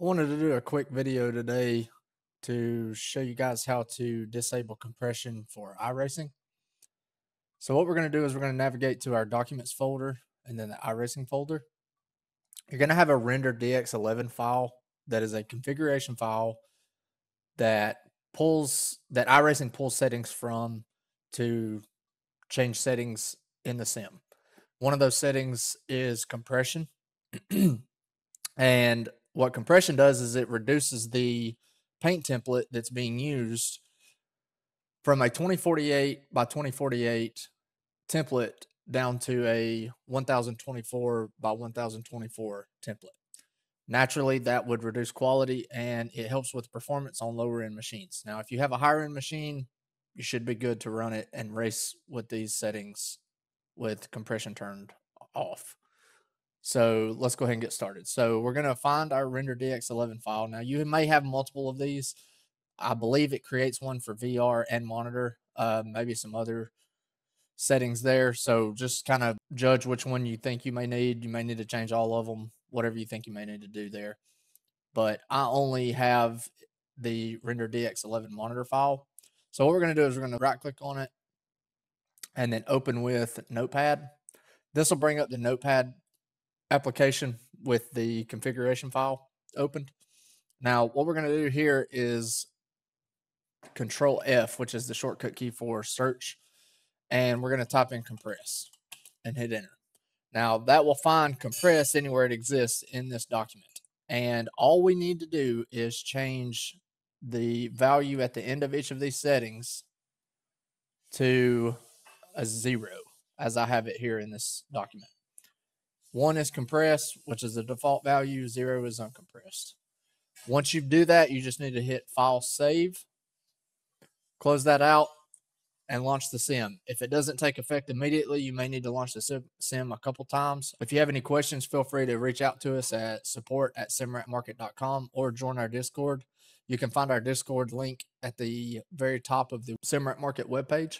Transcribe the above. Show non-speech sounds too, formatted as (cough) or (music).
I wanted to do a quick video today to show you guys how to disable compression for iRacing. So what we're going to do is we're going to navigate to our documents folder and then the iRacing folder. You're going to have a render DX11 file that is a configuration file that pulls that iRacing pulls settings from to change settings in the sim. One of those settings is compression. (clears throat) and what compression does is it reduces the paint template that's being used from a 2048 by 2048 template down to a 1024 by 1024 template. Naturally, that would reduce quality and it helps with performance on lower end machines. Now, if you have a higher end machine, you should be good to run it and race with these settings with compression turned off. So let's go ahead and get started. So we're going to find our render DX11 file. Now you may have multiple of these. I believe it creates one for VR and monitor, uh, maybe some other settings there. So just kind of judge which one you think you may need. You may need to change all of them, whatever you think you may need to do there. But I only have the render DX11 monitor file. So what we're going to do is we're going to right click on it and then open with Notepad. This will bring up the Notepad application with the configuration file opened. Now, what we're going to do here is Control F, which is the shortcut key for search, and we're going to type in compress and hit enter. Now, that will find compress anywhere it exists in this document. And all we need to do is change the value at the end of each of these settings to a zero, as I have it here in this document. One is compressed, which is the default value. Zero is uncompressed. Once you do that, you just need to hit File Save, close that out, and launch the sim. If it doesn't take effect immediately, you may need to launch the sim a couple times. If you have any questions, feel free to reach out to us at support at simwrapmarket.com or join our Discord. You can find our Discord link at the very top of the Sim Wrap Market webpage.